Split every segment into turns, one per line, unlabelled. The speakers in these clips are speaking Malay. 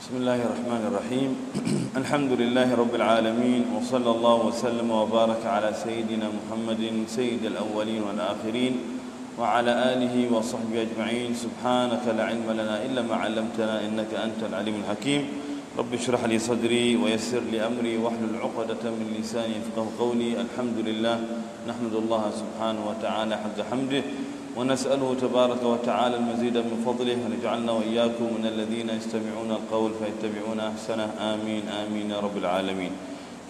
بسم الله الرحمن الرحيم. الحمد لله رب العالمين وصلى الله وسلم وبارك على سيدنا محمد سيد الأولين والآخرين وعلى آله وصحبه أجمعين. سبحانك لا علم لنا إلا ما علمتنا إنك أنت العليم الحكيم. رب اشرح لي صدري ويسر لي أمري واحلل عقدة من لساني يفقه قولي. الحمد لله نحمد الله سبحانه وتعالى حق حمده. ونسأله تبارك وتعالى المزيد من فضله أن يجعلنا وإياكم من الذين يستمعون القول فيتبعون أحسنة. آمين آمين يا رب العالمين.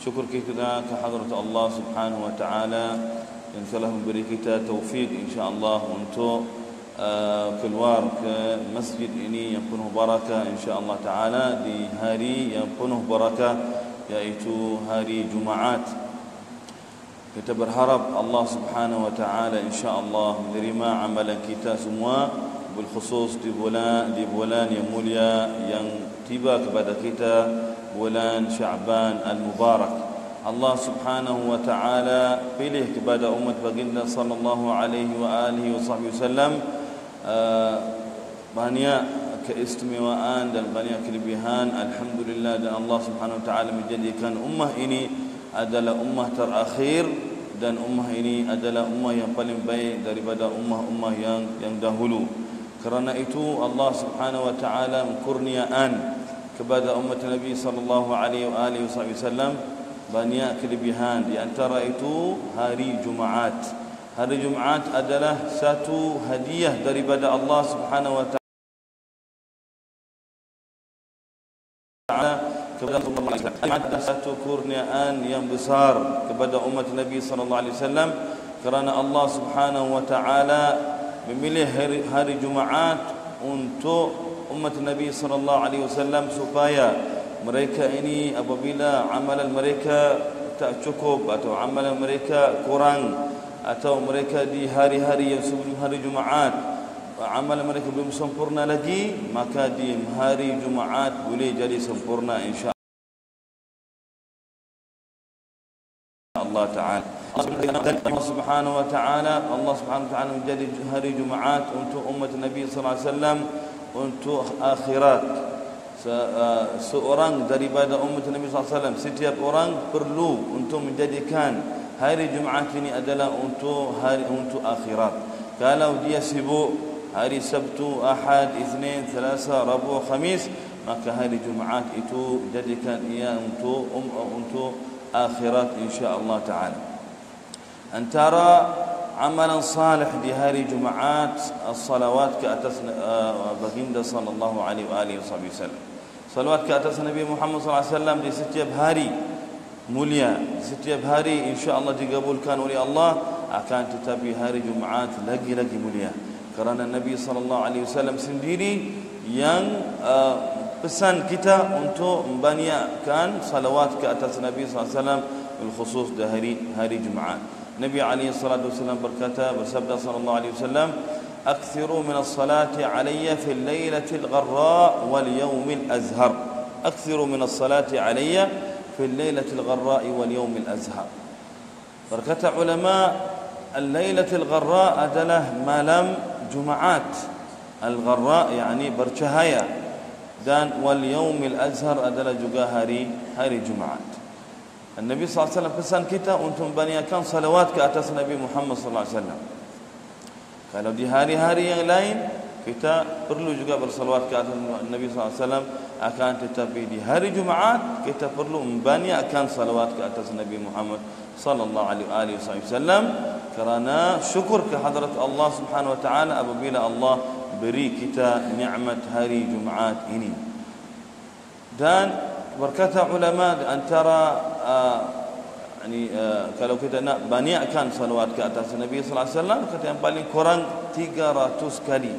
شكر كذلك حضرة الله سبحانه وتعالى. ينسى لهم بركتا توفيق إن شاء الله وانتو آه، كلوار كمسجد إني يكونه بركة إن شاء الله تعالى. لهاري يكونه بركة. يأتو هاري جمعات. Kita berharap Allah Subhanahu wa taala insya-Allah menerima amalan kita semua berkhusus di bulan di bulan yang mulia yang tiba kepada kita bulan Syaban al-Mubarak. Allah Subhanahu wa taala pilih kepada umat baginda sallallahu alaihi wa alihi wasallam uh, banyak keistimewaan dan banyak kelebihan alhamdulillah dan Allah Subhanahu wa taala menjadikan ummah ini adalah ummah terakhir dan ummah ini adalah ummah yang paling baik daripada ummah-ummah yang yang dahulu. Kerana itu Allah Subhanahu wa taala mengkurniaan kepada umat Nabi sallallahu alaihi wasallam banyak kelebihan di antara itu hari Jumaat. Hari Jumaat adalah satu hadiah daripada Allah Subhanahu wa taala kepada umat Islam. Ada satu kurniaan yang besar kepada umat Nabi sallallahu alaihi wasallam kerana Allah Subhanahu wa taala memilih hari, hari Jumaat untuk umat Nabi sallallahu alaihi wasallam supaya mereka ini apabila amalan mereka tak cukup atau amalan mereka kurang atau mereka di hari-hari yang sebelum hari Jumaat amalan mereka belum sempurna lagi maka di hari Jumaat boleh jadi sempurna insya Allah Subhanahu wa taala Allah Subhanahu wa taala menjadi hari Jumaat untuk umat Nabi sallallahu alaihi wasallam untuk akhirat seorang daripada umat Nabi wasallam setiap orang perlu untuk menjadikan hari Jumaat ini adalah untuk hari untuk akhirat kalau dia sibuk hari Sabtu, Ahad, Isnin, Selasa, Rabu, Khamis maka hari Jumaat itu jadikan ia untuk um, untuk آخرات إن شاء الله تعالى. أن ترى عملا صالح لهذه جمعات الصلوات كأتسنا آه، بقيمدة صلى الله عليه وآله وصحبه وسلم. صلوات كأتس نبي محمد صلى الله عليه وسلم لست يبهاري موليا لست يبهاري إن شاء الله تقبل كان ولي الله أكان تتابي هاري جمعات لقي لقي موليا كران النبي صلى الله عليه وسلم سنديري ين بسان كتا أنتو مبانيا كان صلوات كأتس النبي صلى الله عليه وسلم بالخصوص دهري هاري جمعان النبي عليه الصلاة والسلام بركاته بسبب صلى الله عليه وسلم أكثروا من الصلاة علي في الليلة الغراء واليوم الأزهر أكثروا من الصلاة علي في الليلة الغراء واليوم الأزهر بركاته علماء الليلة الغراء أدله ما لم جمعات الغراء يعني برشهايا dan wal yaumil azhar adalah juga hari hari Jumaat. Nabi SAW pesan kita untuk membanyakkan salawat ke atas Nabi Muhammad SAW. Kalau di hari-hari yang lain kita perlu juga bersalawat ke atas Nabi SAW akan tetapi di hari Jumaat kita perlu membanyakkan salawat ke atas Nabi Muhammad sallallahu alaihi wasallam kerana syukur kehadrat Allah Subhanahu wa taala apabila Allah beri kita nikmat hari Jumaat ini. Dan berkata ulama antara uh, yani uh, kalau kita nak banyakkan salawat ke atas Nabi sallallahu alaihi wasallam kata yang paling kurang 300 kali.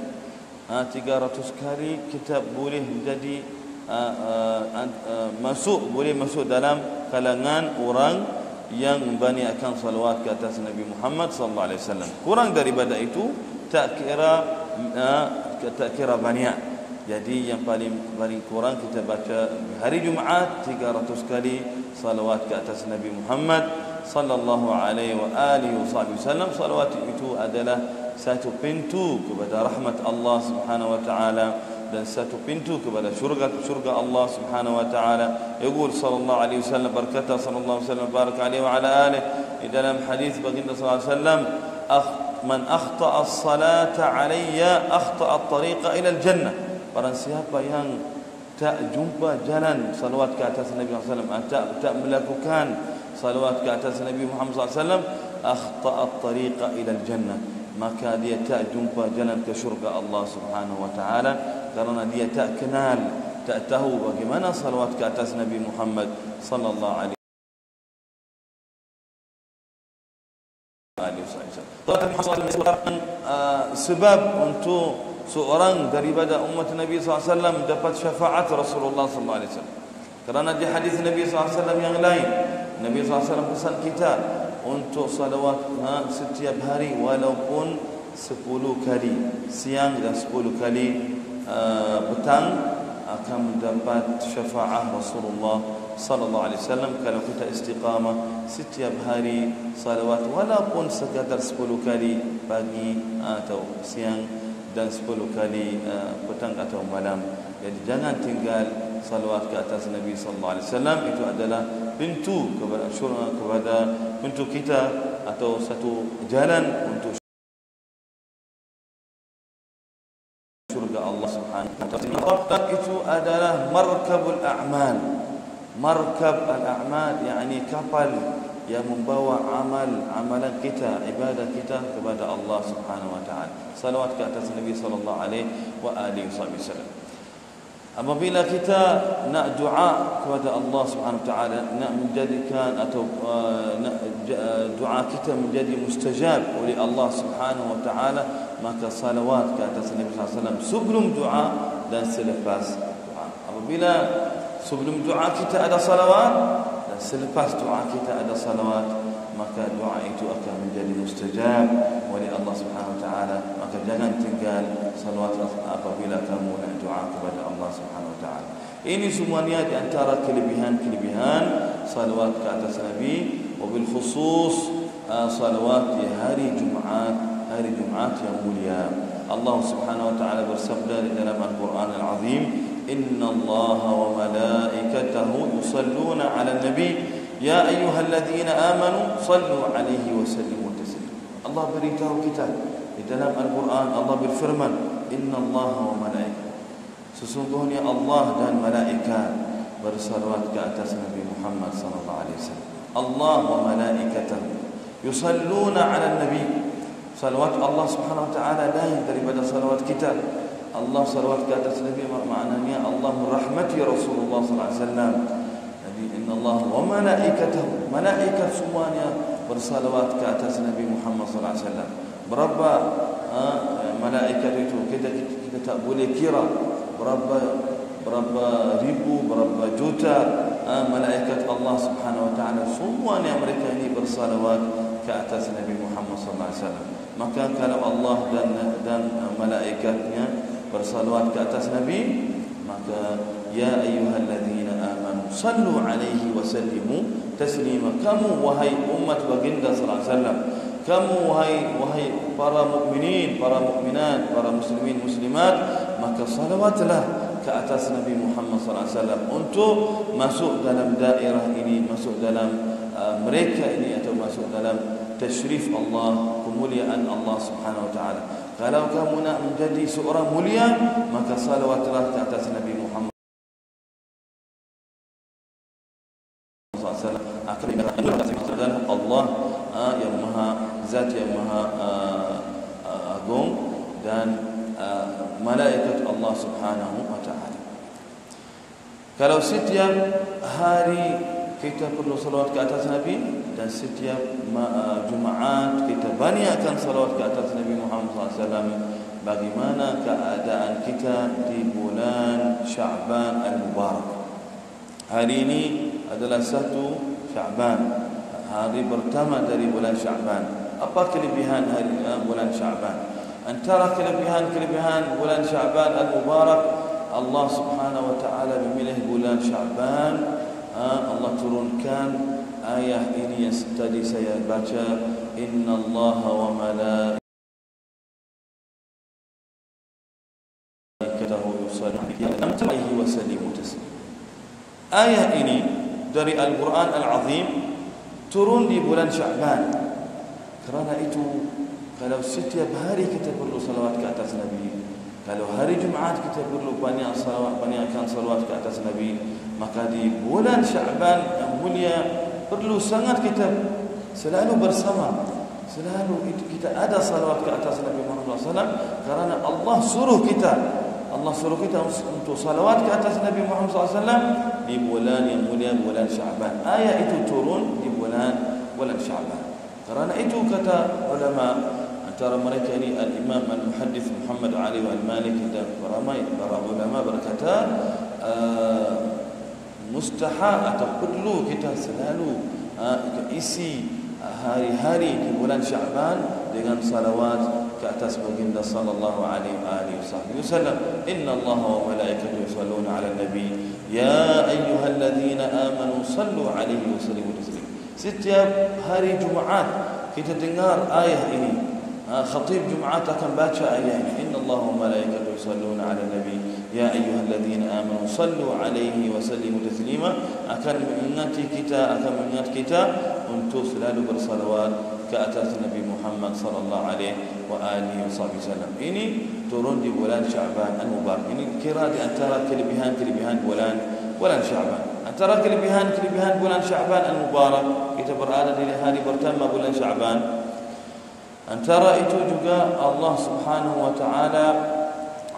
Ha, 300 kali kita boleh menjadi uh, uh, uh, masuk boleh masuk dalam kalangan orang yang membanyakkan salawat ke atas Nabi Muhammad sallallahu alaihi wasallam. Kurang daripada itu tak kira uh, tak kira banyak. Jadi yang paling paling kurang kita baca hari Jumaat 300 kali salawat ke atas Nabi Muhammad sallallahu alaihi wa alihi wasallam. Salawat itu adalah satu pintu kepada rahmat Allah Subhanahu wa taala dan satu pintu kepada syurga syurga Allah Subhanahu wa taala. Yaqul sallallahu alaihi wasallam berkata sallallahu alaihi wasallam barak alaihi wa ala alihi di dalam hadis baginda sallallahu alaihi wasallam man akhta as-salata alayya akhta at-tariqa ila al-jannah. Barang siapa yang tak jumpa jalan salawat ke atas Nabi alaihi wasallam, tak tak melakukan salawat ke atas Nabi Muhammad sallallahu alaihi wasallam, akhta at-tariqa ila al-jannah maka dia tak jumpa jalan ke syurga Allah Subhanahu wa taala kerana dia tak kenal tak tahu bagaimana salawat ke atas Nabi Muhammad sallallahu alaihi wasallam. sebab untuk seorang daripada umat Nabi SAW dapat syafaat Rasulullah SAW. Kerana di hadis Nabi SAW yang lain, Nabi SAW pesan kita untuk salawat ha, setiap hari walaupun 10 kali siang dan 10 kali uh, petang akan mendapat syafaat Rasulullah sallallahu alaihi wasallam kalau kita istiqamah setiap hari salawat walaupun sekadar 10 kali pagi atau siang dan 10 kali uh, petang atau malam. Jadi jangan tinggal salawat ke atas Nabi sallallahu alaihi wasallam. Itu adalah pintu kepada syurga kepada pintu kita atau satu jalan untuk syurga Allah Subhanahu wa taala. Itu adalah markabul a'mal مركب الأعمال يعني كفل يا مبوا عمل عمل كتاب عبادة كتاب عبادة الله سبحانه وتعالى. صلوات كاتس النبي صلى الله عليه وآله وصحبه وسلم. أما بلا كتاب ندعاء عبادة الله سبحانه وتعالى. نمجد كان أتو آه، آه، دعاء كتا مجد مستجاب ولي الله سبحانه وتعالى. ما كصلوات كاتس النبي صلى الله عليه وسلم. سبلم دعاء دان سلفاس أما بلا sebelum doa kita ada salawat dan selepas doa kita ada salawat maka doa itu akan menjadi mustajab oleh Allah Subhanahu wa taala maka jangan tinggal salawat apabila kamu nak doa kepada Allah Subhanahu wa taala ini semuanya di antara kelebihan-kelebihan salawat ke atas Nabi wabil khusus uh, salawat di hari Jumaat hari Jumaat yang mulia Allah Subhanahu wa taala bersabda di dalam Al-Qur'an Al-Azim إن الله وملائكته يصلون على النبي. يا أيها الذين آمنوا صلوا عليه وسلموا تسليما. الله بريته كتاب لتنام القرآن الله بالفرمان إن الله وملائكته سسنطهني الله دان ملائكة برسالات كأتاس نبي محمد صلى الله عليه وسلم الله وملائكته يصلون على النبي صلوات الله سبحانه وتعالى لا يدري بدا صلوات كتاب Allah salawat ke atas Nabi maknanya Allah merahmati Rasulullah sallallahu alaihi wasallam. Inna Allah wa malaikatahu Malaikat semuanya bersalawat ke atas Nabi Muhammad sallallahu alaihi wasallam. Berapa ha, malaikat itu kita, kita kita tak boleh kira berapa berapa ribu berapa juta ha, malaikat Allah Subhanahu wa taala semuanya mereka ini bersalawat ke atas Nabi Muhammad sallallahu. Maka kalau Allah dan dan malaikatnya bersalawat ke atas Nabi maka ya ayyuhalladzina amanu sallu alaihi wa sallimu taslima. Kamu wahai umat baginda sallallahu alaihi wasallam kamu wahai wahai para mukminin para mukminat para muslimin muslimat maka salawatlah ke atas Nabi Muhammad sallallahu alaihi wasallam untuk masuk dalam daerah ini masuk dalam uh, mereka ini atau masuk dalam tashrif Allah kemuliaan Allah Subhanahu wa taala kalau kamu nak menjadi seorang mulia maka salawatlah ke atas Nabi Muhammad adalah Allah uh, yang maha zat yang maha uh, uh, agung dan uh, malaikat Allah Subhanahu wa taala. Kalau setiap hari kita perlu salawat ke atas Nabi dan setiap uh, Jumaat kita banyakkan salawat ke atas Nabi Muhammad SAW bagaimana keadaan kita di bulan Syaban Al-Mubarak hari ini adalah satu Syaban hari pertama dari bulan Syaban. Apa kelebihan hari uh, bulan Syaban? Antara kelebihan-kelebihan bulan Syaban al-Mubarak, Allah Subhanahu wa taala memilih bulan Syaban. Uh, Allah turunkan ayat ini yang tadi saya baca, Inna Allah wa malaikatahu وسلموا تسليما آية ini dari Al-Quran Al-Azim turun di bulan Syaban kerana itu kalau setiap hari kita perlu salawat ke atas Nabi kalau hari Jumaat kita perlu banyak salawat banyakkan salawat ke atas Nabi maka di bulan Syaban yang mulia perlu sangat kita selalu bersama selalu kita ada salawat ke atas Nabi Muhammad SAW kerana Allah suruh kita Allah suruh kita untuk salawat ke atas Nabi Muhammad SAW di bulan yang mulia bulan Syaban ayat itu turun di bulan bulan Syaban kerana itu kata ulama antara mereka ini al-Imam al-Muhaddith Muhammad Ali al-Maliki dan ramai para ulama berkata uh, mustahil atau perlu kita selalu uh, isi hari-hari di bulan Syaban dengan salawat ke atas baginda sallallahu alaihi wa wasallam. Inna allaha wa malaikatahu yusalluna ala nabi. Ya ayyuhalladzina amanu sallu alaihi wa sallimu taslima setiap hari Jumaat kita dengar ayat ini. Khatib Jumaat akan baca ayat ini. Inna allaha wa malaikatahu yusalluna ala nabi. Ya ayyuhalladzina amanu sallu alaihi wa sallimu taslima akan mengingati kita akan mengingat kita untuk selalu bersalawat ke atas Nabi Muhammad sallallahu alaihi wa alihi wasallam. Ini turun di bulan Syaban al-Mubarak. Ini kira di antara kelebihan-kelebihan bulan bulan Syaban. Antara kelebihan-kelebihan bulan Syaban al-Mubarak, kita berada di hari pertama bulan Syaban. Antara itu juga Allah Subhanahu wa taala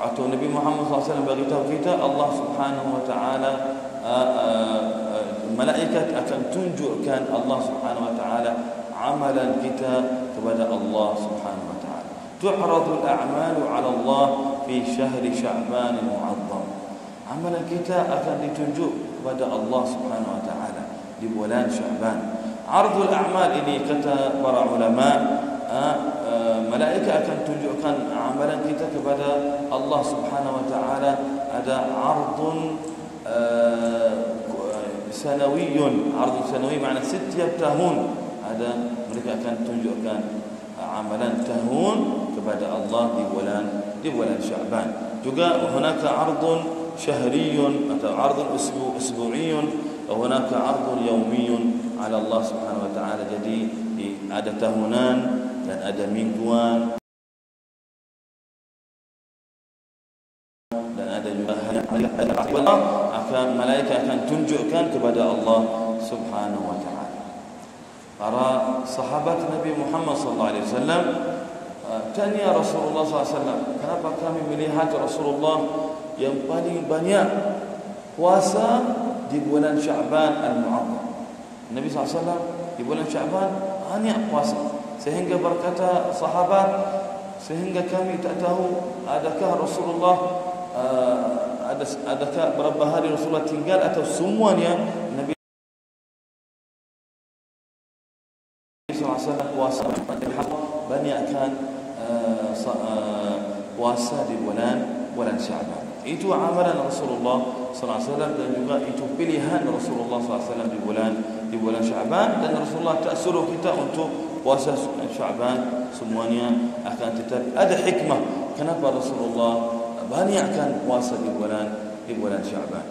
أتو نبي محمد صلى الله عليه وسلم بغي توقيته الله سبحانه وتعالى ملائكة أكن تنجو كان الله سبحانه وتعالى عملا كتا تبدا الله سبحانه وتعالى تعرض الأعمال على الله في شهر شعبان المعظم عملا كتا أكن لتنجو تبدا الله سبحانه وتعالى لبولان شعبان عرض الأعمال إني كتا برا علماء ملائكة كان تنجو كان عملا كتك بدا الله سبحانه وتعالى هذا عرض آه، سنوي عرض سنوي معنى ست يبتهون هذا ملائكة كان تنجو كان عملا تهون كبدا الله دي ولان دي ولان شعبان. جوجا هناك عرض شهري عرض أسبوع أسبوعي وهناك عرض يومي على الله سبحانه وتعالى جديد هذا تهونان. Dan ada mingguan dan ada juga hari akan malaikat akan tunjukkan kepada Allah Subhanahu wa taala. Para sahabat Nabi Muhammad sallallahu alaihi wasallam uh, tanya Rasulullah SAW, kenapa kami melihat Rasulullah yang paling banyak puasa di bulan Syaban al-Mu'azzam. Nabi SAW di bulan Syaban banyak puasa. Sehingga berkata sahabat, sehingga kami tak tahu adakah Rasulullah uh, ada adakah berapa hari Rasulullah tinggal atau semuanya Nabi SAW puasa banyakkan uh, uh, puasa di bulan bulan Syaban itu amalan Rasulullah SAW dan juga itu pilihan Rasulullah SAW di bulan di bulan Syaban dan Rasulullah tak suruh kita untuk puasa Syaban semuanya akan tetap ada hikmah kenapa Rasulullah banyakkan puasa di bulan di bulan Syaban.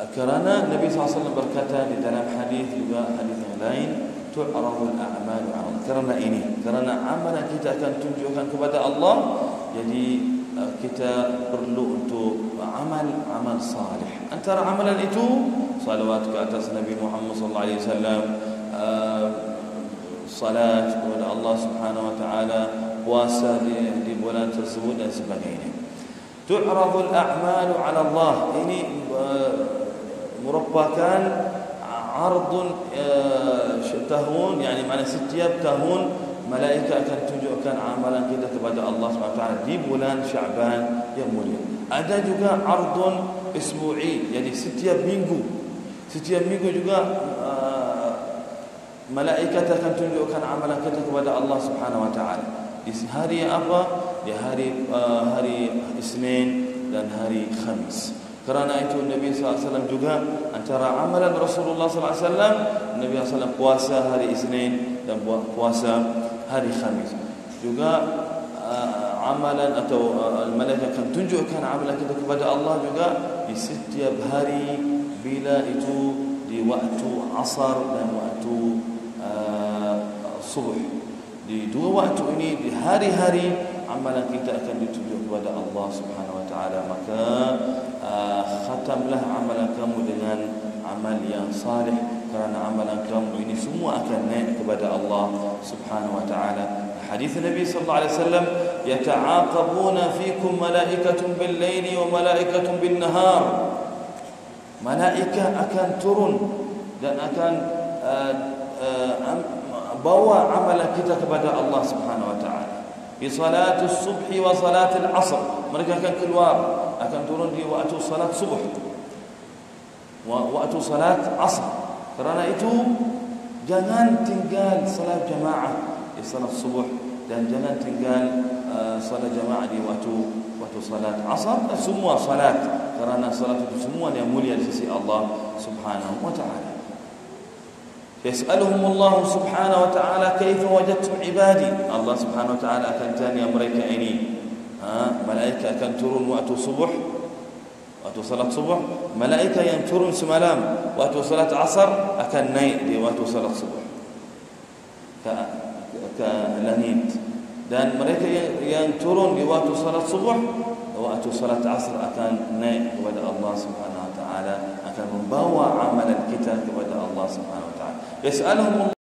Kerana Nabi SAW berkata di dalam hadis juga hadis yang lain, tu'raful a'mal Kerana ini, kerana amalan kita akan tunjukkan kepada Allah, jadi uh, kita perlu untuk amal amal salih. Antara amalan itu salawat ke atas Nabi Muhammad sallallahu alaihi wasallam, uh, salat kepada Allah Subhanahu wa taala, puasa di, di bulan tersebut dan sebagainya. Tu'radul a'malu 'ala Allah. Ini uh, merupakan ardun uh, tahun, yakni mana setiap tahun malaikat akan tunjukkan amalan kita kepada Allah SWT di bulan Syaban yang mulia. Ada juga ardun isbu'i, jadi setiap minggu. Setiap minggu juga malaikat akan tunjukkan amalan kita kepada Allah Subhanahu wa taala di hari apa di hari uh, hari Isnin dan hari Khamis kerana itu Nabi SAW juga antara amalan Rasulullah SAW Nabi SAW puasa hari Isnin dan puasa hari Khamis juga uh, amalan atau uh, malaikat akan tunjukkan amalan kita kepada Allah juga di setiap hari bila itu di waktu asar dan waktu uh, subuh di dua waktu ini di hari-hari amalan kita akan ditunjuk kepada Allah Subhanahu wa taala maka uh, khatamlah amalan kamu dengan amal yang salih kerana amalan kamu ini semua akan naik kepada Allah Subhanahu wa taala حديث النبي صلى الله عليه وسلم يتعاقبون فيكم ملائكة بالليل وملائكة بالنهار ملائكة أكن ترون dan akan uh, uh, bawa amalan kita kepada Allah Subhanahu wa taala. Di salat subh wa salat al-asr mereka akan keluar akan turun di waktu salat subuh. Waktu salat asr. Kerana itu jangan tinggal salat jamaah di salat subuh dan jangan tinggal uh, salat jamaah di waktu waktu salat dan semua salat kerana salat itu semua yang mulia di sisi Allah Subhanahu wa taala. يسألهم الله سبحانه وتعالى كيف وجدتم عبادي. الله سبحانه وتعالى أكن تاني أمريكا عيني. ملائكة أكن ترون وقت صبح. وقت صلاة صبح. ملائكة ينترون سملام. وقت صلاة عصر أكن دي وقت صلاة صبح. كلانيت دان ملائكة ينترون دي وأتوا صلاة صبح. وأتوا صلاة عصر salat asar akan الله سبحانه taala akan membawa amalan kita kepada Allah Subhanahu wa taala yas'aluhum Allah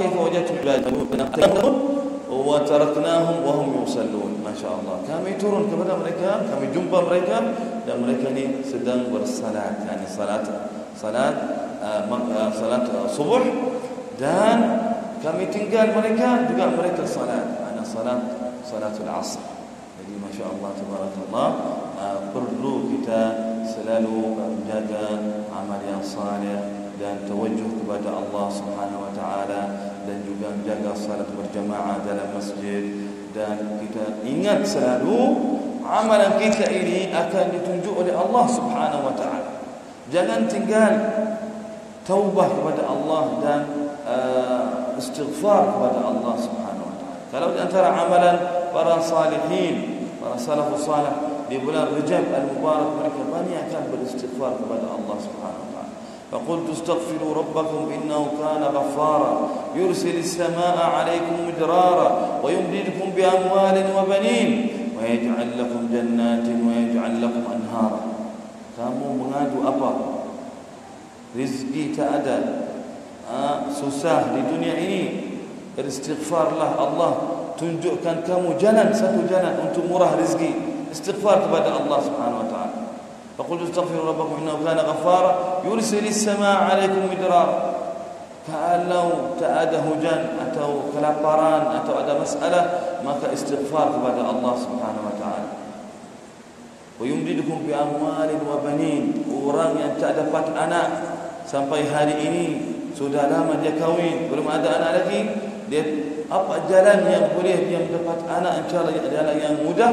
kaifa wajadtum ibadahu wa taraknahum wa hum yusallun masyaallah kami turun kepada mereka kami jumpa mereka dan mereka ni sedang bersalat yani salat salat uh, salat uh, subuh dan kami tinggal mereka juga mereka salat ana salat salatul asr jadi masya-Allah tabarakallah uh, perlu kita selalu menjaga amal yang saleh dan tawajjuh kepada Allah Subhanahu wa taala dan juga menjaga salat berjamaah dalam masjid dan kita ingat selalu amalan kita ini akan ditunjuk oleh Allah Subhanahu wa taala Jangan tinggal taubah kepada Allah dan uh, istighfar kepada Allah Subhanahu wa taala. Kalau di antara amalan para salihin, para salafus salih di bulan Rajab al-Mubarak mereka banyak akan beristighfar kepada Allah Subhanahu wa taala. فقلت استغفروا ربكم إنه كان غفارا يرسل السماء عليكم مدرارا ويمددكم بأموال وبنين ويجعل لكم جنات ويجعل لكم أنهارا kamu mengadu apa rezeki tak ada ha, susah di dunia ini beristighfarlah Allah tunjukkan kamu jalan satu jalan untuk murah rezeki istighfar kepada Allah Subhanahu wa taala faqul astaghfiru rabbakum innahu kana ghaffara yursilis samaa 'alaykum midrar kalau tak ada hujan atau kelaparan atau ada masalah maka istighfar kepada Allah Subhanahu wa taala ويمددكم بأموال وبنين orang yang tak dapat anak sampai hari ini sudah lama dia kahwin belum ada anak lagi dia apa jalan yang boleh dia dapat anak insyaallah jalan yang mudah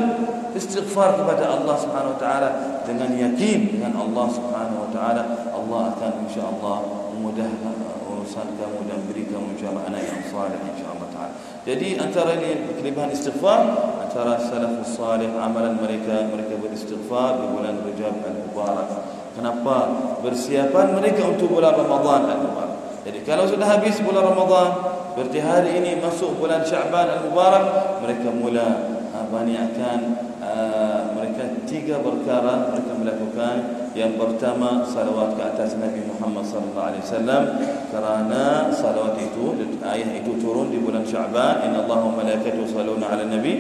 istighfar kepada Allah Subhanahu wa taala dengan yakin dengan Allah Subhanahu wa taala Allah akan insyaallah memudahkan urusan kamu dan beri kamu insyaallah anak yang saleh insyaallah taala jadi antara ini kelebihan istighfar antara salafus salih amalan mereka mereka beristighfar di bulan Rajab al-Mubarak. Kenapa? Bersiapan mereka untuk bulan Ramadan al-Mubarak. Jadi kalau sudah habis bulan Ramadan, berarti hari ini masuk bulan Syaban al-Mubarak, mereka mula uh, banyakkan uh, mereka tiga perkara mereka melakukan. Yang pertama salawat ke atas Nabi Muhammad sallallahu alaihi wasallam kerana salawat itu ayat itu turun di bulan Syaban innallaha wa malaikatahu yusalluna 'alan nabi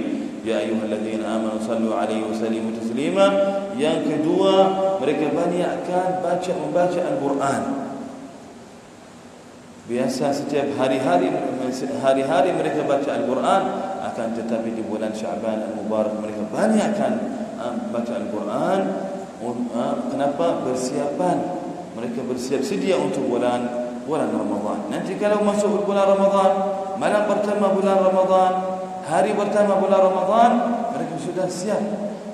Ya ayyuhalladzina amanu sallu alaihi wa sallimu taslima. Yang kedua, mereka banyakkan baca membaca Al-Quran. Biasa setiap hari-hari hari-hari mereka baca Al-Quran akan tetapi di bulan Syaban Al-Mubarak mereka banyakkan uh, baca Al-Quran. Uh, kenapa? Bersiapan. Mereka bersiap sedia untuk bulan bulan Ramadan. Nanti kalau masuk bulan Ramadan, malam pertama bulan Ramadan, hari pertama bulan Ramadan mereka sudah siap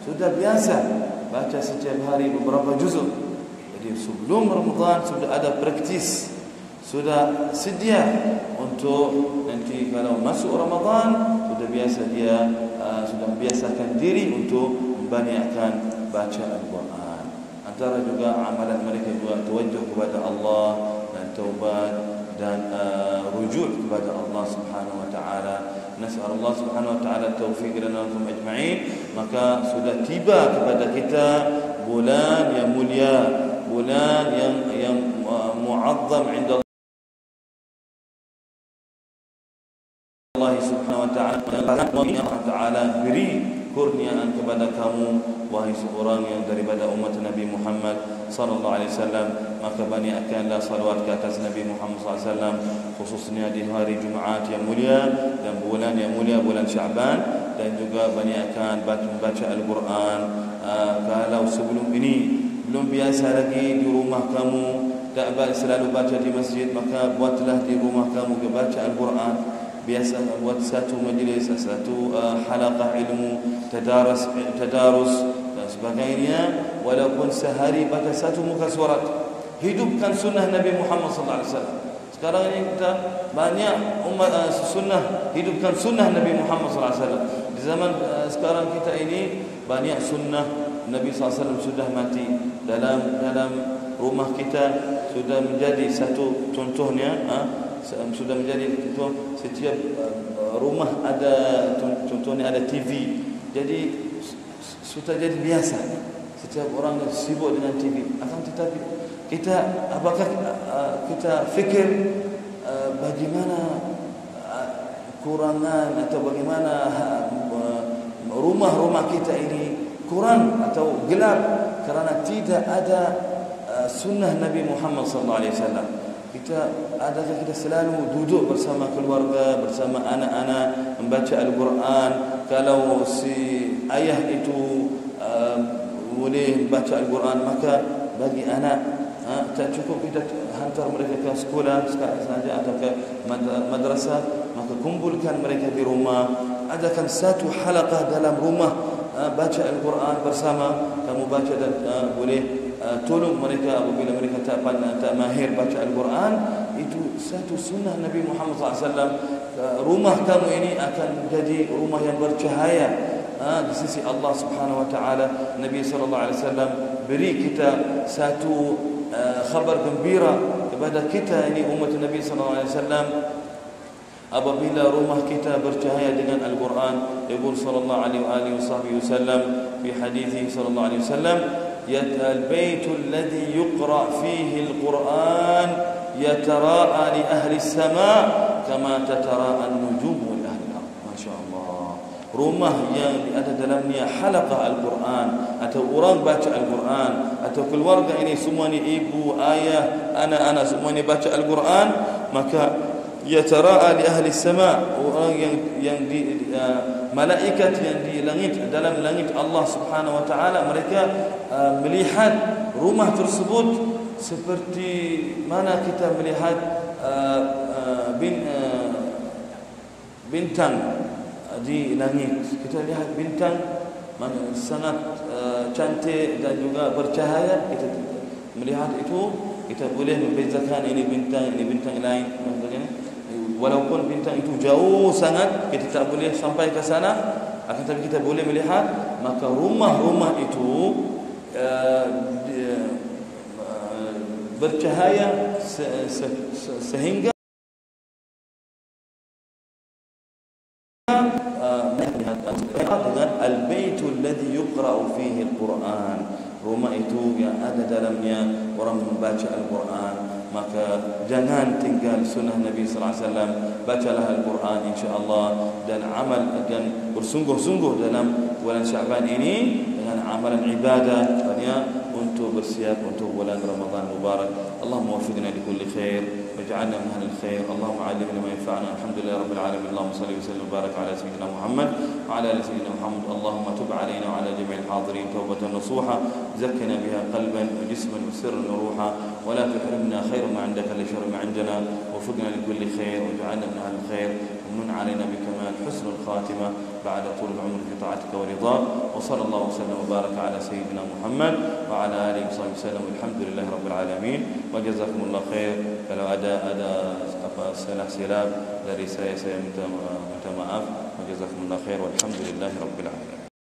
sudah biasa baca setiap hari beberapa juzuk jadi sebelum Ramadan sudah ada praktis sudah sedia untuk nanti kalau masuk Ramadan sudah biasa dia uh, sudah biasakan diri untuk membanyakkan baca Al-Quran. Antara juga amalan mereka juga tujuh kepada Allah dan taubat dan uh, rujuk kepada Allah Subhanahu wa taala. Nas'al Allah Subhanahu wa taala taufiq lana wa ajma'in. Maka sudah tiba kepada kita bulan yang mulia bulan yang yang uh, muazzam wa taala Allah taala beri kurniaan kepada kamu wahai seorang yang daripada umat Nabi Muhammad sallallahu alaihi wasallam. Maka banyakkanlah salawat ke atas Nabi Muhammad sallallahu alaihi wasallam khususnya di hari Jumaat yang mulia dan bulan yang mulia bulan Syaban dan juga banyakkan baca Al-Quran. Uh, kalau sebelum ini belum biasa lagi di rumah kamu tak selalu baca di masjid maka buatlah di rumah kamu ke baca Al-Quran biasa buat satu majlis satu uh, halaqah ilmu tadarus tadarus dan sebagainya. Walaupun sehari baca satu muka surat. Hidupkan sunnah Nabi Muhammad sallallahu alaihi wasallam. Sekarang ini kita banyak umat uh, sunnah hidupkan sunnah Nabi Muhammad sallallahu alaihi wasallam. Di zaman uh, sekarang kita ini banyak sunnah Nabi sallallahu alaihi wasallam sudah mati. Dalam dalam rumah kita sudah menjadi satu contohnya uh, sudah menjadi itu setiap uh, rumah ada contohnya ada TV jadi sudah jadi biasa. Setiap orang sibuk dengan TV akan tetapi kita apakah uh, kita fikir uh, bagaimana kurangan atau bagaimana rumah-rumah kita ini kurang atau gelap kerana tidak ada sunnah Nabi Muhammad sallallahu alaihi wasallam kita adakah kita selalu duduk bersama keluarga bersama anak-anak membaca al-Quran. Kalau si ayah itu uh, boleh baca al-Quran maka bagi anak ha, tak cukup kita hantar mereka ke sekolah sekarang saja atau ke madrasah maka kumpulkan mereka di rumah. Adakan satu halaqah dalam rumah ha, baca al-Quran bersama. Kamu baca dan uh, boleh Uh, tolong mereka apabila mereka tak pandai tak mahir baca Al-Quran itu satu sunnah Nabi Muhammad SAW uh, rumah kamu ini akan menjadi rumah yang bercahaya. Uh, di sisi Allah Subhanahu Wa Taala Nabi Sallallahu Alaihi Wasallam beri kita satu khabar gembira kepada kita ini umat Nabi Sallallahu Alaihi Wasallam apabila rumah kita bercahaya dengan Al-Quran Ibu Sallallahu Alaihi Wasallam di hadis Sallallahu Alaihi Wasallam البيت الذي يقرأ فيه القرآن يتراءى لأهل السماء كما تتراءى النجوم لأهل الأرض. ما شاء الله. رمه يعني أتدلمني حلقة القرآن. أتو أوران باتش القرآن. أتو كل ورقة إني سموني إيبو آية. أنا أنا سموني باتش القرآن. مكان yatara'a li ahli sama. Orang yang yang di uh, malaikat yang di langit dalam langit Allah Subhanahu wa taala mereka uh, melihat rumah tersebut seperti mana kita melihat uh, uh, bin uh, bintang di langit. Kita lihat bintang mana sangat uh, cantik dan juga bercahaya. Kita melihat itu kita boleh membezakan ini bintang ini bintang lain maksudnya walaupun bintang itu jauh sangat kita tak boleh sampai ke sana. Akan tapi kita boleh melihat maka rumah-rumah itu uh, uh, bercahaya se se se sehingga al-Quran. Rumah itu yang ada dalamnya orang membaca Al-Quran maka jangan tinggal sunnah Nabi sallallahu alaihi wasallam. Bacalah al-Quran insyaallah dan amal dan bersungguh-sungguh dalam bulan Syaban ini dengan amalan ibadah banyak untuk bersiap untuk bulan Ramadan mubarak. Allahumma waffiqna li kulli khair واجعلنا من أهل الخير. اللهم علمنا ما ينفعنا. الحمد لله رب العالمين. اللهم صل وسلم وبارك على سيدنا محمد وعلى آل سيدنا محمد. اللهم تب علينا وعلى جميع الحاضرين توبة نصوحه زكنا بها قلبا وجسما وسرا وروحا. ولا تحرمنا خير ما عندك لشر ما عندنا. وفقنا لكل خير واجعلنا من أهل الخير. ومن علينا بكمال حسن الخاتمة. بعد طول العمر في طاعتك ورضاك وصلى الله وسلم وبارك على سيدنا محمد وعلى آله وصحبه وسلم والحمد لله رب العالمين. وجزاكم الله خير. kalau ada ada apa salah silap dari saya وجزاكم الله خير والحمد لله رب العالمين.